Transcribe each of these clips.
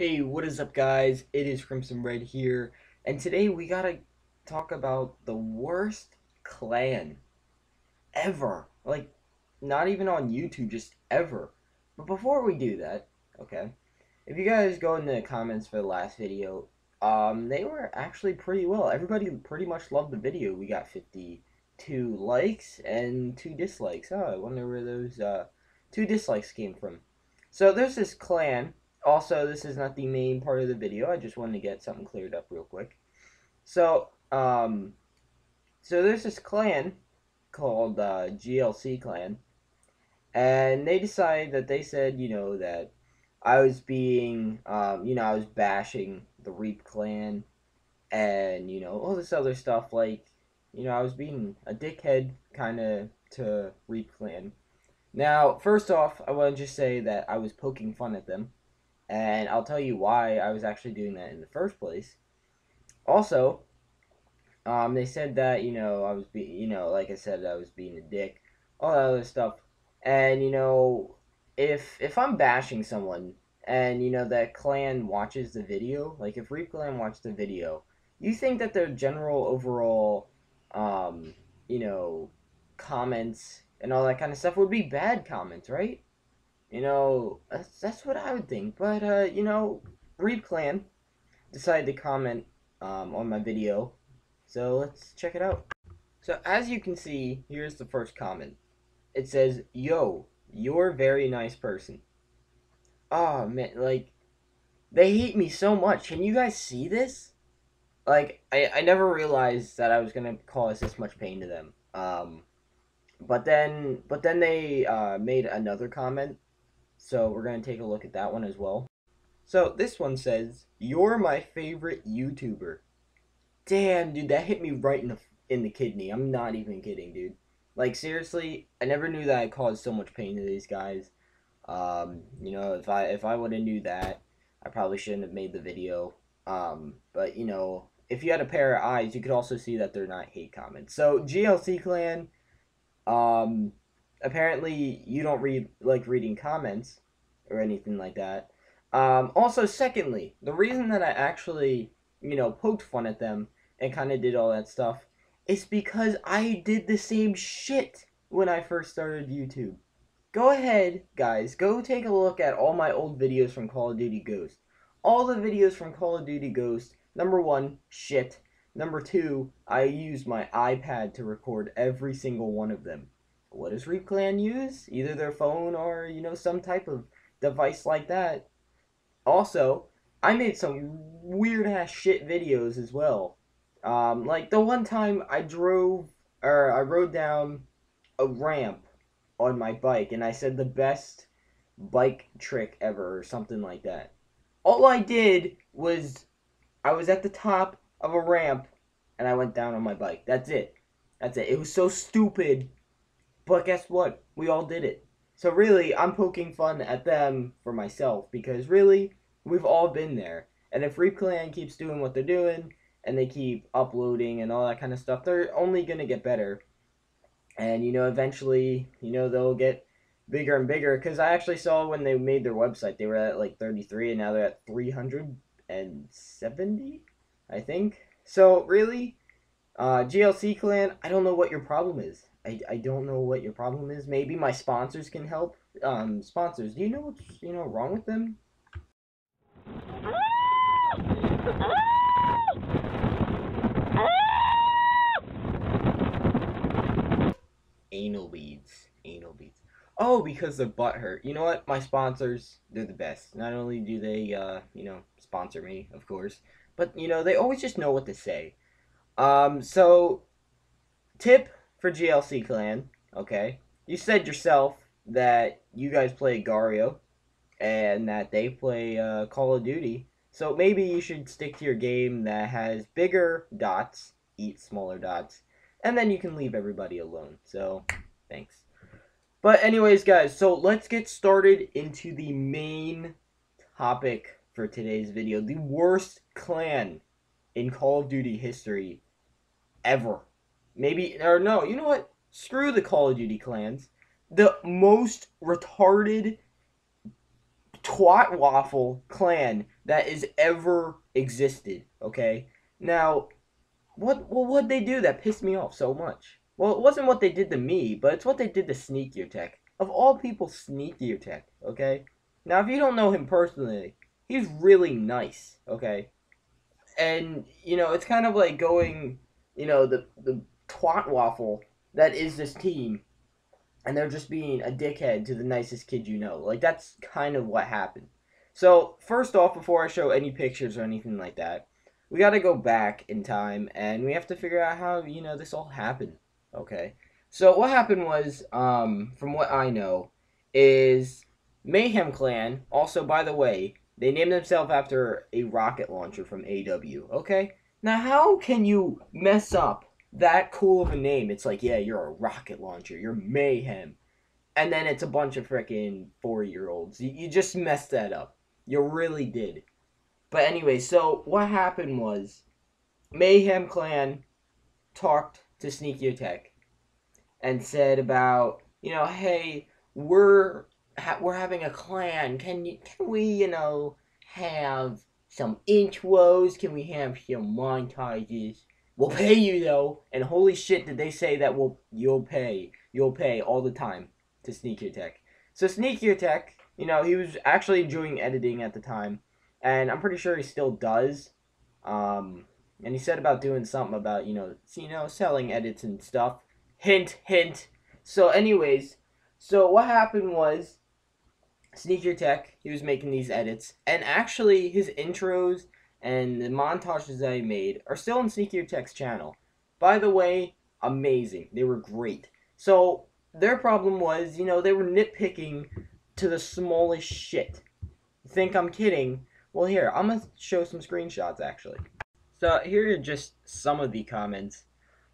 Hey, what is up, guys? It is Crimson Red here, and today we gotta talk about the worst clan ever. Like, not even on YouTube, just ever. But before we do that, okay, if you guys go in the comments for the last video, um, they were actually pretty well. Everybody pretty much loved the video. We got 52 likes and two dislikes. Oh, I wonder where those uh, two dislikes came from. So there's this clan also, this is not the main part of the video. I just wanted to get something cleared up real quick. So, um, so there's this clan called uh, GLC Clan, and they decided that they said, you know, that I was being, um, you know, I was bashing the Reap Clan, and you know all this other stuff. Like, you know, I was being a dickhead kind of to Reap Clan. Now, first off, I want to just say that I was poking fun at them and I'll tell you why I was actually doing that in the first place. Also, um, they said that you know I was being, you know like I said I was being a dick, all that other stuff, and you know if if I'm bashing someone and you know that clan watches the video, like if Reap Clan watched the video, you think that their general overall, um, you know, comments and all that kind of stuff would be bad comments, right? You know, that's, that's what I would think. But, uh, you know, Reap Clan decided to comment um, on my video. So let's check it out. So as you can see, here's the first comment. It says, Yo, you're a very nice person. Oh, man, like, they hate me so much. Can you guys see this? Like, I, I never realized that I was going to cause this much pain to them. Um, but then, but then they uh, made another comment so we're going to take a look at that one as well. So this one says, "You're my favorite YouTuber." Damn, dude, that hit me right in the in the kidney. I'm not even kidding, dude. Like seriously, I never knew that I caused so much pain to these guys. Um, you know, if I if I would have knew that, I probably shouldn't have made the video. Um, but you know, if you had a pair of eyes, you could also see that they're not hate comments. So GLC Clan, um, apparently you don't read like reading comments or anything like that. Um, also, secondly, the reason that I actually, you know, poked fun at them and kind of did all that stuff is because I did the same shit when I first started YouTube. Go ahead, guys, go take a look at all my old videos from Call of Duty Ghost. All the videos from Call of Duty Ghost, number one, shit. Number two, I used my iPad to record every single one of them what does Reap Clan use? Either their phone or, you know, some type of device like that. Also, I made some weird ass shit videos as well. Um, like the one time I drove or I rode down a ramp on my bike and I said the best bike trick ever or something like that. All I did was I was at the top of a ramp and I went down on my bike. That's it. That's it. It was so stupid but guess what? We all did it. So really, I'm poking fun at them for myself because really, we've all been there. And if Reap Clan keeps doing what they're doing and they keep uploading and all that kind of stuff, they're only gonna get better. And you know, eventually, you know, they'll get bigger and bigger. Because I actually saw when they made their website, they were at like 33, and now they're at 370, I think. So really, uh, GLC Clan, I don't know what your problem is. I, I don't know what your problem is. Maybe my sponsors can help. Um, sponsors, do you know what's you know wrong with them? Anal beads. Anal beads. Oh, because their butt hurt. You know what? My sponsors, they're the best. Not only do they, uh, you know, sponsor me, of course, but, you know, they always just know what to say. Um, so, tip for GLC Clan, okay? You said yourself that you guys play Agar.io and that they play uh, Call of Duty. So maybe you should stick to your game that has bigger dots, eat smaller dots, and then you can leave everybody alone. So, thanks. But anyways, guys, so let's get started into the main topic for today's video. The worst clan in Call of Duty history ever. Maybe, or no, you know what? Screw the Call of Duty clans. The most retarded twat waffle clan that has ever existed. Okay, now what well what they do that pissed me off so much? Well, it wasn't what they did to me, but it's what they did to Sneakier Tech. Of all people, Sneakier Tech. Okay, now if you don't know him personally, he's really nice. Okay, and you know it's kind of like going, you know the the twat waffle that is this team and they're just being a dickhead to the nicest kid you know. Like that's kind of what happened. So first off, before I show any pictures or anything like that, we got to go back in time and we have to figure out how you know this all happened. Okay. So what happened was, um, from what I know, is Mayhem Clan. Also, by the way, they named themselves after a rocket launcher from AW. Okay. Now, how can you mess up that cool of a name. It's like, yeah, you're a rocket launcher. You're mayhem. And then it's a bunch of freaking four year olds. You, you just messed that up. You really did. But anyway, so what happened was Mayhem Clan talked to Sneakier Tech and said about, you know, hey, we're ha- we're having a clan. Can you can we, you know, have some intros? Can we have some montages? We'll pay you though. And holy shit, did they say that we'll you'll pay. You'll pay all the time to Sneakier Tech. So Sneakier Tech, you know, he was actually doing editing at the time. And I'm pretty sure he still does. Um and he said about doing something about, you know, you know, selling edits and stuff. Hint, hint. So anyways, so what happened was Sneakier Tech, he was making these edits, and actually his intros and the montages that I made are still on Sneakier Tech's channel. By the way, amazing. They were great. So their problem was, you know, they were nitpicking to the smallest shit. think I'm kidding? Well, here, I'm going to show some screenshots, actually. So here are just some of the comments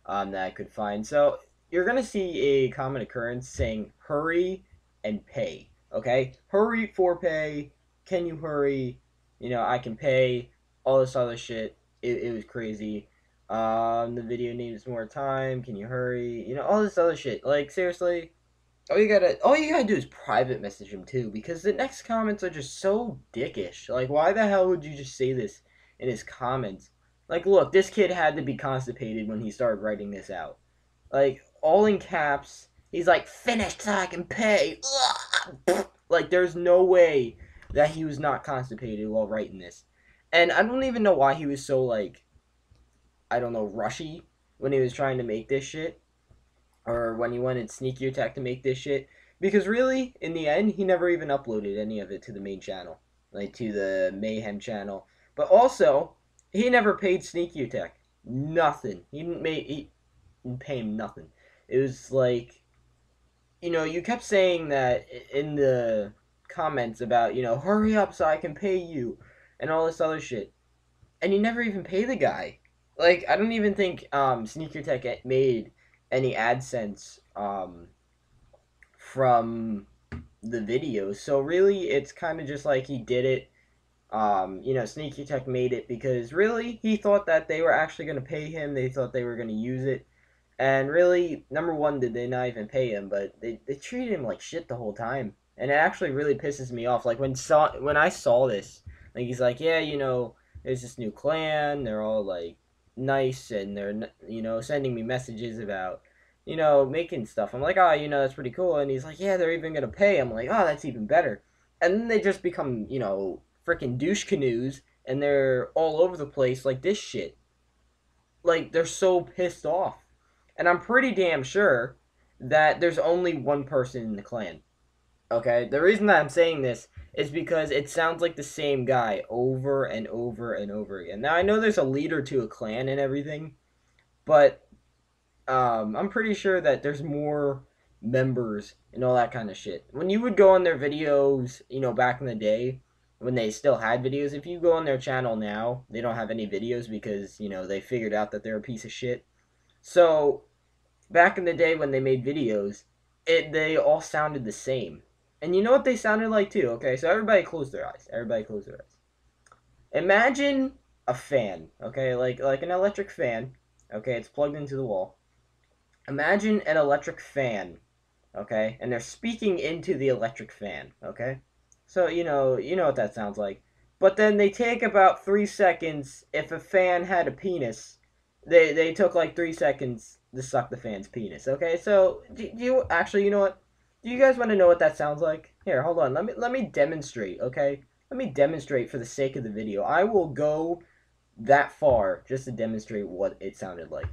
um, that I could find. So you're going to see a common occurrence saying hurry and pay. Okay? Hurry for pay. Can you hurry? You know, I can pay all this other shit. It, it was crazy. Um, the video needs more time. Can you hurry? You know, all this other shit. Like seriously, all you gotta all you gotta do is private message him too, because the next comments are just so dickish. Like, why the hell would you just say this in his comments? Like, look, this kid had to be constipated when he started writing this out. Like, all in caps. He's like, finished so I can pay. like, there's no way that he was not constipated while writing this. And I don't even know why he was so like I don't know, rushy when he was trying to make this shit. Or when he wanted Sneakier Tech to make this shit. Because really, in the end, he never even uploaded any of it to the main channel. Like to the Mayhem channel. But also, he never paid Sneakier Tech. Nothing. He didn't make he didn't pay him nothing. It was like you know, you kept saying that in the comments about, you know, hurry up so I can pay you and all this other shit. And you never even pay the guy. Like, I don't even think um, Sneakier Tech made any AdSense um, from the videos. So really, it's kind of just like he did it. Um, you know, Sneakier Tech made it because really he thought that they were actually going to pay him. They thought they were going to use it. And really, number one, did they not even pay him, but they, they treated him like shit the whole time. And it actually really pisses me off. Like when saw when I saw this, like he's like, yeah, you know, there's this new clan. They're all like nice and they're you know sending me messages about you know making stuff. I'm like, oh, you know, that's pretty cool. And he's like, yeah, they're even gonna pay. I'm like, oh, that's even better. And then they just become you know freaking douche canoes and they're all over the place like this shit. Like they're so pissed off. And I'm pretty damn sure that there's only one person in the clan. Okay? The reason that I'm saying this is because it sounds like the same guy over and over and over again. Now I know there's a leader to a clan and everything, but um, I'm pretty sure that there's more members and all that kind of shit. When you would go on their videos, you know, back in the day, when they still had videos, if you go on their channel now, they don't have any videos because, you know, they figured out that they're a piece of shit. So, back in the day when they made videos, it they all sounded the same. And you know what they sounded like too, okay? So everybody close their eyes. Everybody close their eyes. Imagine a fan, okay? Like like an electric fan. Okay, it's plugged into the wall. Imagine an electric fan, okay? And they're speaking into the electric fan, okay? So you know, you know what that sounds like. But then they take about three seconds if a fan had a penis. They they took like three seconds to suck the fan's penis. Okay, so do, do you actually you know what? Do you guys want to know what that sounds like? Here, hold on. Let me let me demonstrate. Okay, let me demonstrate for the sake of the video. I will go that far just to demonstrate what it sounded like.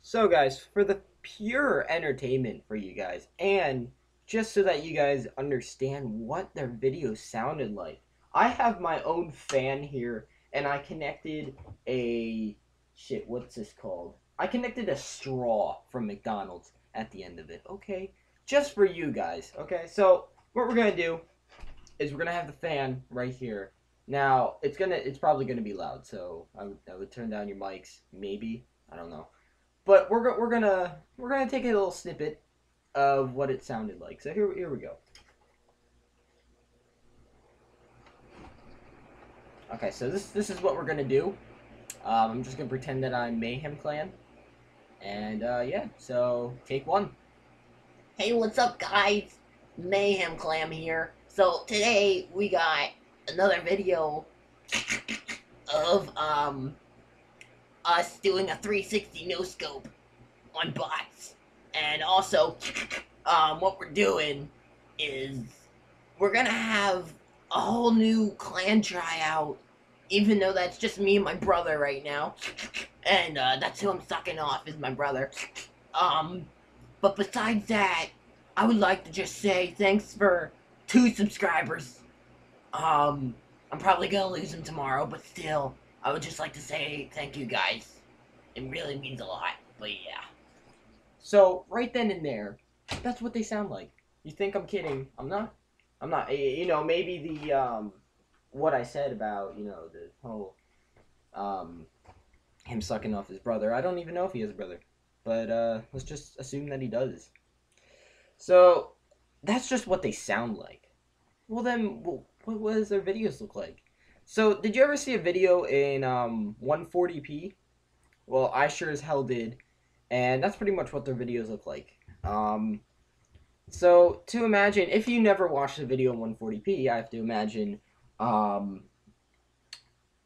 So guys, for the pure entertainment for you guys and just so that you guys understand what their video sounded like. I have my own fan here and I connected a shit, what's this called? I connected a straw from McDonald's at the end of it. Okay, just for you guys. Okay, so what we're gonna do is we're gonna have the fan right here. Now it's gonna it's probably gonna be loud, so I would I would turn down your mics, maybe I don't know, but we're we're gonna we're gonna take a little snippet of what it sounded like. So here here we go. Okay, so this this is what we're gonna do. Um, I'm just gonna pretend that I'm Mayhem Clan, and uh, yeah. So take one. Hey, what's up, guys? Mayhem Clan here. So today we got another video of um us doing a 360 no scope on bots, and also um what we're doing is we're gonna have a whole new clan tryout, even though that's just me and my brother right now, and uh, that's who I'm sucking off is my brother. Um, but besides that, I would like to just say thanks for two subscribers. Um, I'm probably gonna lose them tomorrow, but still, I would just like to say thank you guys. It really means a lot, but yeah. So right then and there, that's what they sound like. You think I'm kidding? I'm not. I'm not. You know, maybe the um, what I said about you know the whole um, him sucking off his brother. I don't even know if he has a brother, but uh, let's just assume that he does. So that's just what they sound like. Well, then, what, what does their videos look like? So, did you ever see a video in um, 140p? Well, I sure as hell did, and that's pretty much what their videos look like. Um, so, to imagine, if you never watched a video in 140p, I have to imagine um,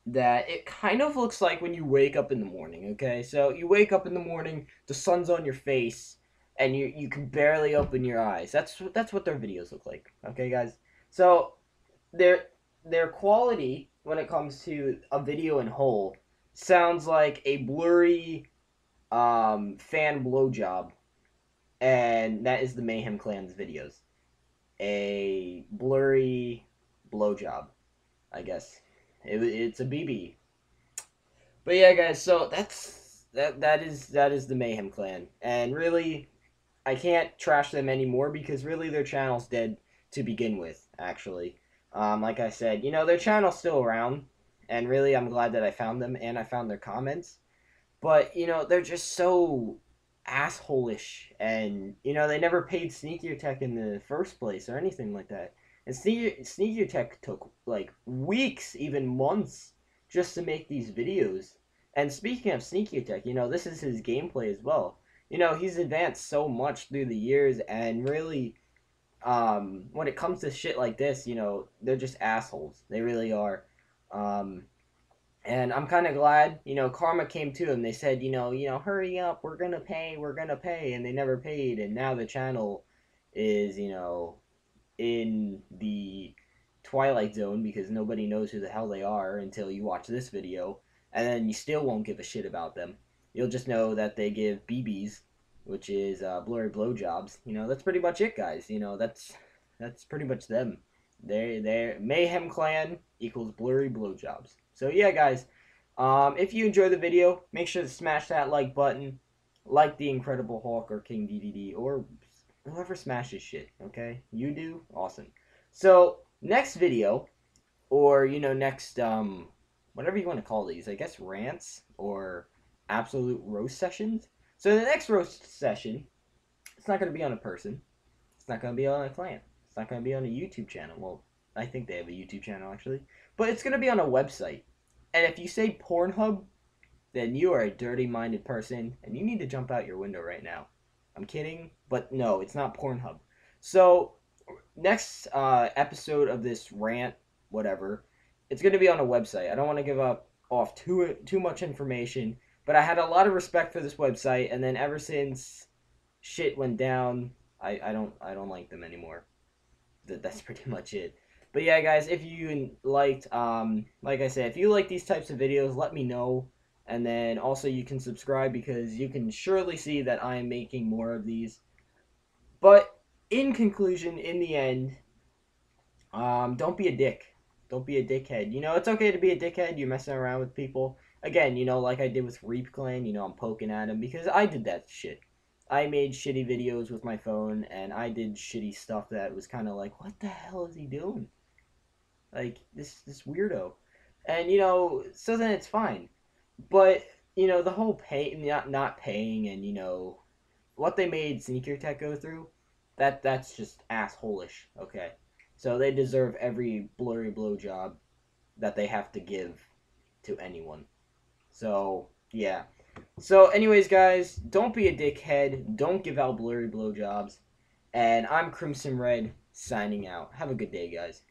that it kind of looks like when you wake up in the morning, okay? So, you wake up in the morning, the sun's on your face, and you you can barely open your eyes. That's that's what their videos look like. Okay, guys. So their their quality when it comes to a video in whole sounds like a blurry um, fan blowjob, and that is the Mayhem Clan's videos. A blurry blowjob, I guess. It, it's a BB. But yeah, guys. So that's that. That is that is the Mayhem Clan, and really, I can't trash them anymore because really their channel's dead to begin with, actually. Um, like I said, you know, their channel's still around, and really I'm glad that I found them and I found their comments. But, you know, they're just so assholish, and, you know, they never paid Sneakier Tech in the first place or anything like that. And Sneakier Tech took, like, weeks, even months, just to make these videos. And speaking of Sneakier Tech, you know, this is his gameplay as well you know, he's advanced so much through the years, and really, um, when it comes to shit like this, you know, they're just assholes. They really are. Um, and I'm kind of glad, you know, Karma came to him. They said, you know, you know, hurry up, we're gonna pay, we're gonna pay, and they never paid, and now the channel is, you know, in the twilight zone because nobody knows who the hell they are until you watch this video, and then you still won't give a shit about them you'll just know that they give BBs, which is uh, blurry blowjobs. You know, that's pretty much it, guys. You know, that's that's pretty much them. They they Mayhem Clan equals blurry blowjobs. So yeah, guys. Um, if you enjoy the video, make sure to smash that like button, like the Incredible Hulk or King DDD or whoever smashes shit. Okay, you do awesome. So next video, or you know next um whatever you want to call these, I guess rants or absolute roast sessions. So the next roast session, it's not going to be on a person. It's not going to be on a clan. It's not going to be on a YouTube channel. Well, I think they have a YouTube channel actually, but it's going to be on a website. And if you say Pornhub, then you are a dirty-minded person, and you need to jump out your window right now. I'm kidding, but no, it's not Pornhub. So next uh, episode of this rant, whatever, it's going to be on a website. I don't want to give up off too too much information, but I had a lot of respect for this website, and then ever since shit went down, I, I don't I don't like them anymore. That that's pretty much it. But yeah, guys, if you liked, um, like I said, if you like these types of videos, let me know. And then also you can subscribe because you can surely see that I am making more of these. But in conclusion, in the end, um, don't be a dick. Don't be a dickhead. You know, it's okay to be a dickhead. You're messing around with people. Again, you know, like I did with Reap Clan, you know, I'm poking at him because I did that shit. I made shitty videos with my phone and I did shitty stuff that was kind of like, what the hell is he doing? Like this this weirdo. And you know, so then it's fine. But, you know, the whole pay not not paying and, you know, what they made Sneakier Tech go through, that that's just assholish, okay? So they deserve every blurry blowjob that they have to give to anyone. So, yeah. So, anyways, guys, don't be a dickhead. Don't give out blurry blowjobs. And I'm Crimson Red, signing out. Have a good day, guys.